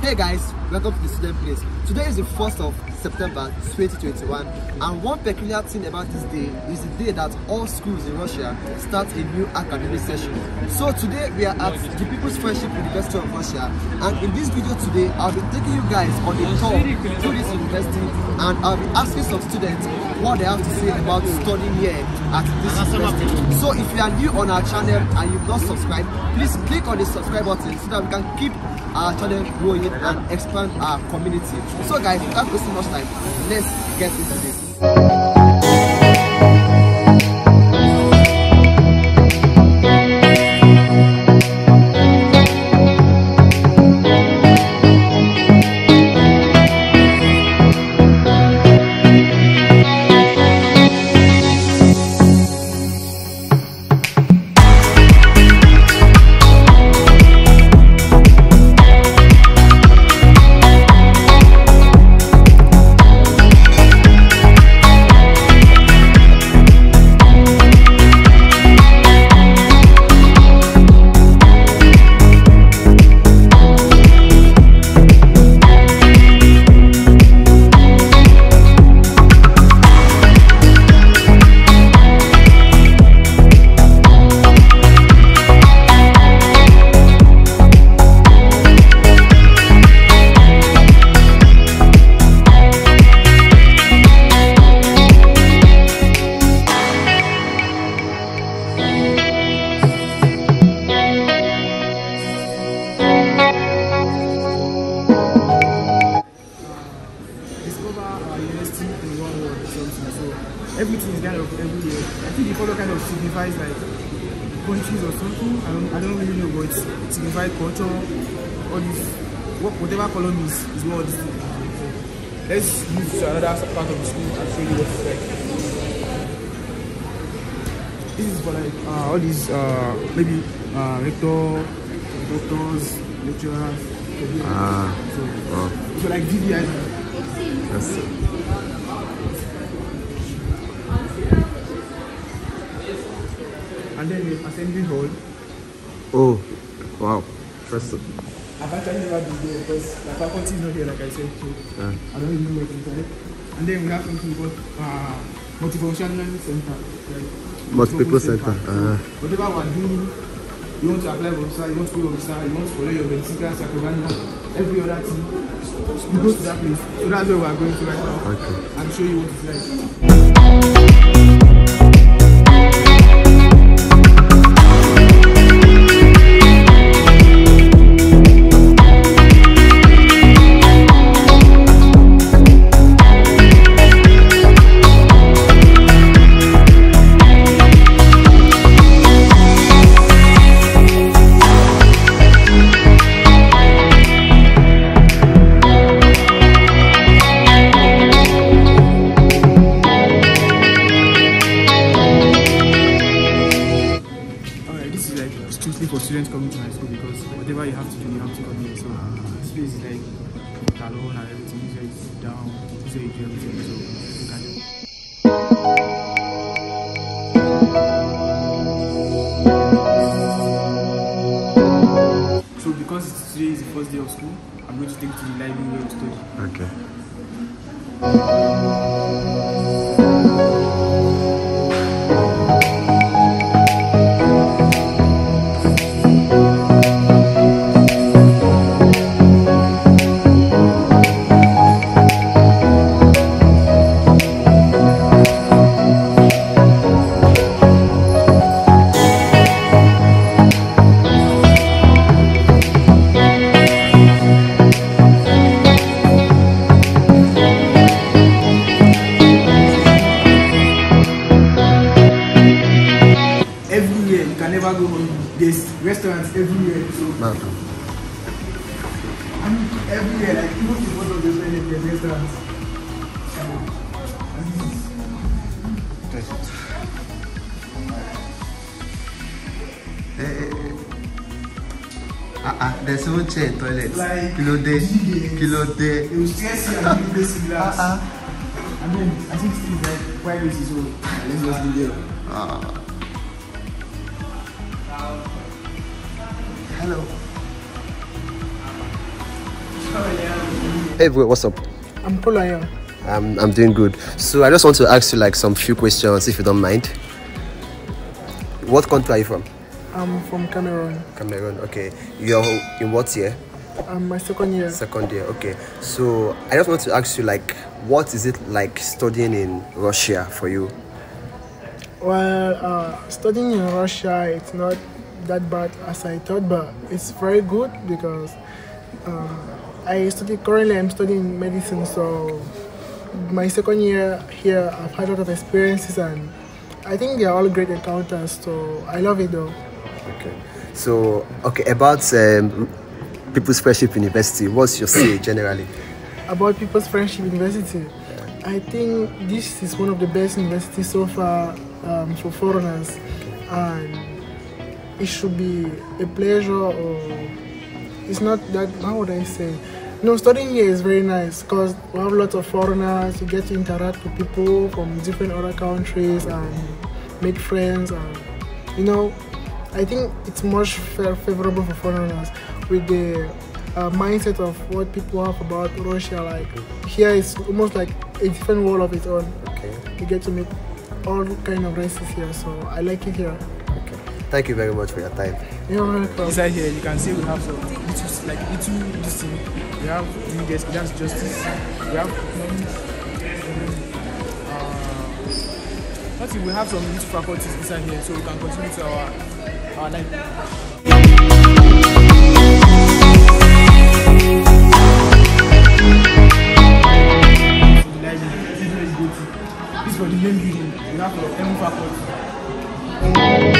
Hey guys, welcome to the student place. Today is the 1st of September 2021 and one peculiar thing about this day is the day that all schools in Russia start a new academic session. So today we are at the People's Friendship University of Russia and in this video today I'll be taking you guys on a tour through this university and I'll be asking some students what they have to say about studying here at this university. So if you are new on our channel and you've not subscribed, please click on the subscribe button so that we can keep our channel growing and expand our community. So guys, without wasting much time, let's get into this. Everything is kind of everywhere. I think the color kind of signifies like countries or something. I don't I don't really know, but it signifies culture. All this whatever color means is what this thing. Let's move to another part of the school and show you what it's like. This is for like uh, all these uh, maybe uh, rector, doctors, lecturers. Ah, So, wow. so like VVI. That's and then the assembly hall. oh, wow. First, I've actually never been there because the faculty is not here, like I said, so yeah. I don't even know what's inside. And then we have something called uh, multifunctional center. Like, Multi-purpose center. Ah. Whatever we're doing, you want to apply for visa, you want to go for visa, you want to follow your Bentica, Sacrovania, every other thing, you go to that place. So that's where we are going to right now. Okay. I'm sure you what it's like. Strictly for students coming to my school because whatever you have to do, you have to come here. So this place is like alone and everything. This is down. Is you do everything. So you can So because today is the first day of school, I'm going to take to the library where we study. Okay. Ah there's even chair in toilet. Like, Kí ló dé? Kí ló dé? They will stress you and give you basic relax. Ah And then I think this is like privacy, so let's just be there. ah. Hello. Hey, bro, what's up? I'm Polaya. I'm, I'm doing good. So I just want to ask you like some few questions, if you don't mind. What country are you from? I'm from Cameroon. Cameroon. Okay. You're in what year? I'm my second year. Second year. Okay. So I just want to ask you like, what is it like studying in Russia for you? Well, uh, studying in Russia, it's not that bad as I thought, but it's very good because um, I study currently. I'm studying medicine, so my second year here, I've had a lot of experiences, and I think they are all great encounters. So I love it though. Okay. So okay about um, People's Friendship University. What's your say generally? About People's Friendship University, I think this is one of the best universities so far um, for foreigners, and it should be a pleasure or it's not that how would I say no studying here is very nice because we have lots of foreigners you get to interact with people from different other countries and make friends and you know I think it's much fair, favorable for foreigners with the uh, mindset of what people have about Russia like here, it's almost like a different world of its own Okay. you get to meet all kind of races here so I like it here Okay. Thank you very much for your time. you're welcome Inside here, you can see we have some little, like little this thing. We have legal dance justice. We have economics. Uh, nothing. We have some little faculties inside here, so we can continue to our our life. So the library, this is where you go to. This is for the main building. We have for every faculty.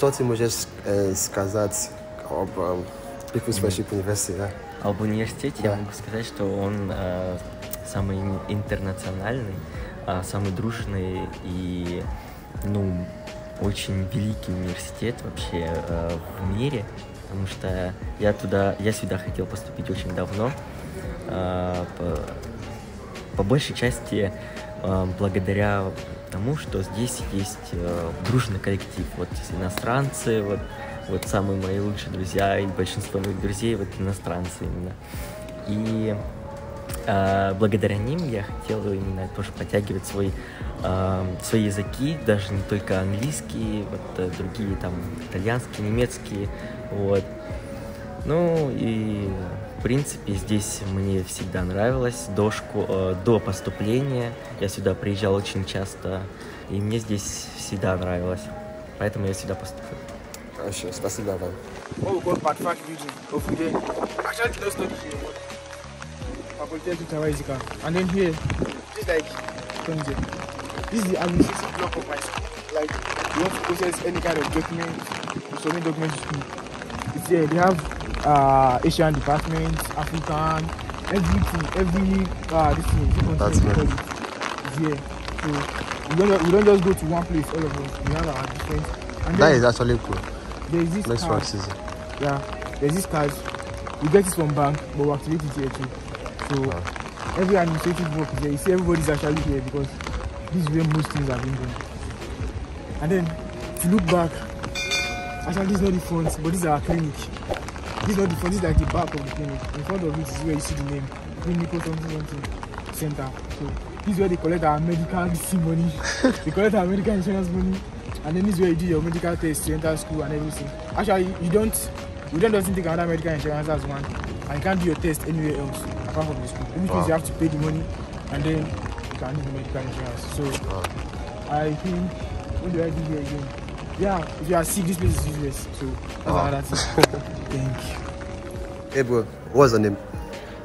Что ты можешь э, сказать об эм, People's Friendship University? Да? Об университете Да. я могу сказать, что он э, самый ин- интернациональный, а, самый дружный и, ну, очень великий университет вообще э, в мире, потому что я туда, я сюда хотел поступить очень давно, а, по, по большей части э, благодаря тому, что здесь есть э, дружный коллектив, вот иностранцы, вот вот самые мои лучшие друзья и большинство моих друзей вот иностранцы именно. И э, благодаря ним я хотел именно тоже подтягивать свой, э, свои языки, даже не только английский, вот э, другие там итальянский, немецкий, вот. Ну и в принципе здесь мне всегда нравилось до э, до поступления. Я сюда приезжал очень часто, и мне здесь всегда нравилось. Поэтому я сюда поступил. Хорошо, спасибо вам. And then here, like, what is it? This is the administrative block of my school. Like, you want to process any kind of document, submit documents to school. It's here. They have uh, Asian department, African, everything, every uh, this thing. That's. It's here. So we don't, we don't just go to one place, all of us. We have our different. And That is actually cool. there is this Next card. season. Yeah, there's this card. We get it from bank, but we activate it here too. So every administrative work is here. You see, everybody's actually here because this is where most things are being done. And then, if you look back, actually, this is not the front, but this is our clinic. This is not the front, this is like the back of the clinic. In front of it is where you see the name, clinical something something center. So this is where they collect our medical money. they collect our medical insurance money. And then this is where you do your medical test to enter school and everything. Actually, you don't, you don't just take another medical insurance as one. And you can't do your test anywhere else apart from the school. Which means you have to pay the money and then you can do the medical insurance. So I think, what do I do here again? Yeah, if you are sick, this place is useless. So that's another thing. Thank you. Hey bro, what's your name?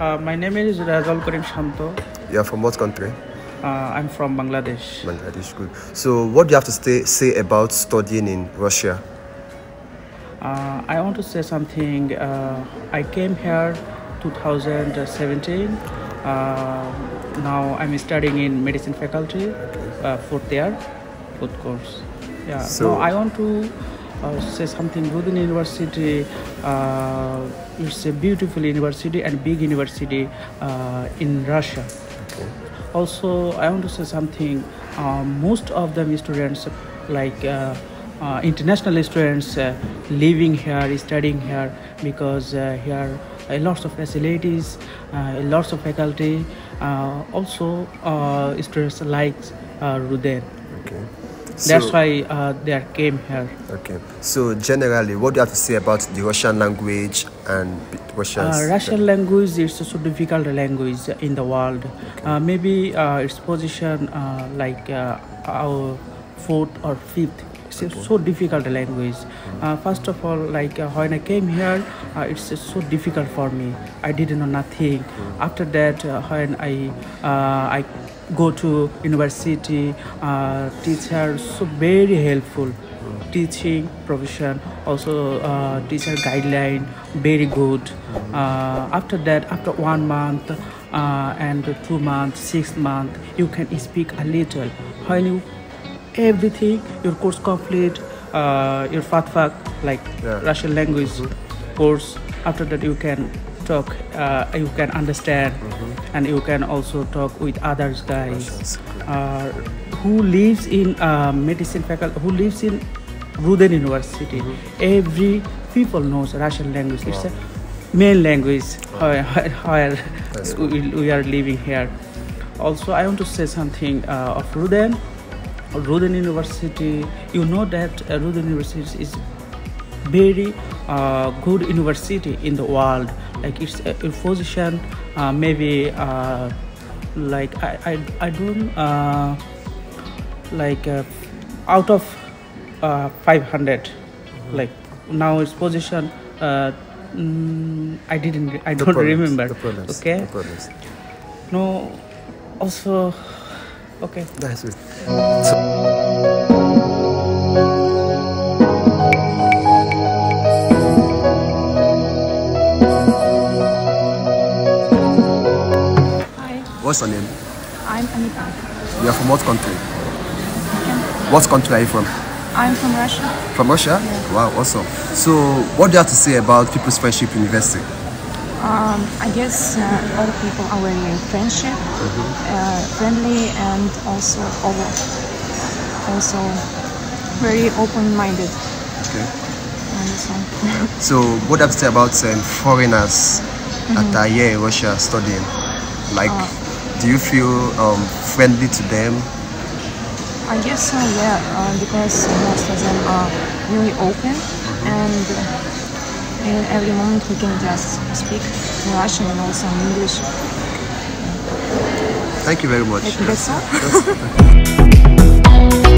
Uh, my name is Razal Karim Shanto. You are from what country? Uh, I'm from Bangladesh. Bangladesh. Good. So what do you have to stay, say about studying in Russia? Uh, I want to say something. Uh, I came here 2017. Uh, now I'm studying in medicine faculty, uh, fourth year, fourth course. Yeah. So- So I want to uh, say something. RUDN University. Uh, it's a beautiful university and big university uh, in Russia. Also, I want to say something. Uh, most of the students, like uh, uh, international students, uh, living here, studying here, because uh, here a lots of facilities, uh, lots of faculty. Uh, also, uh, students like uh, RUDN. Okay. That's So- why uh, they came here. Okay. So generally, what do you have to say about the Russian language and Russian? Uh, Russian language is so difficult language in the world. Uh, maybe uh, its position uh, like uh, our fourth or fifth. It's a so difficult language. Uh, first of all, like uh, when I came here, uh, it's so difficult for me. I didn't know nothing. After that, uh, when I uh, I go to university, uh, teacher so very helpful. Teaching profession also uh, teacher guideline very good. Uh, after that after one month uh, and two months six month you can speak a little. When you everything your course complete uh, your fatfak like Yeah. russian language course after that you can talk uh, you can understand and you can also talk with others guys uh, who lives in uh, medicine faculty who lives in RUDN University. Every people knows Russian language. It's a main language where, where we, we are living here. Also, I want to say something uh, of RUDN. RUDN University. You know that uh, RUDN University is very uh, good university in the world. Like it's a, a position, uh, maybe uh, like I I, I don't uh, like uh, out of uh, 500 like now its position uh, mm, I didn't I don't problems, remember No problems. okay No problems. no also okay That's it. Hi, What's your name? I'm Anita. You are from what country? What country are you from? I'm from Russia. From Russia? Wow, awesome. So, what do you have to say about People's Friendship University? Um, I guess uh, all people are very friendship, uh, friendly, and also all, also very open-minded. Okay. So, what do you have to say about um, foreigners that are here in Russia studying? Like, do you feel um, friendly to them? I guess so, yeah, uh, because most of them are really open, and uh, in every moment we can just speak in Russian and also in English. Thank you very much. That's all.